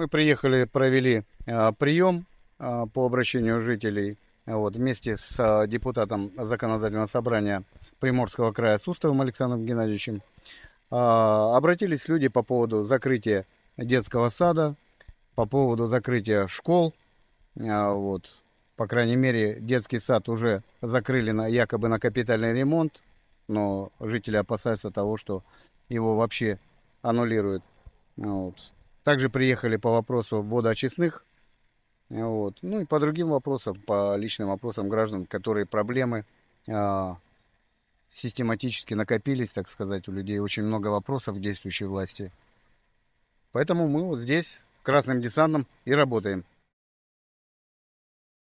Мы приехали, провели а, прием а, по обращению жителей вот, вместе с а, депутатом законодательного собрания Приморского края Сустовым Александром Геннадьевичем. Обратились люди по поводу закрытия детского сада, по поводу закрытия школ. Вот, по крайней мере, детский сад уже закрыли на, якобы на капитальный ремонт, но жители опасаются того, что его вообще аннулируют. Вот. Также приехали по вопросу водоочистных. Вот. Ну и по другим вопросам, по личным вопросам граждан, которые проблемы а, систематически накопились, так сказать, у людей очень много вопросов к действующей власти. Поэтому мы вот здесь красным десантом и работаем.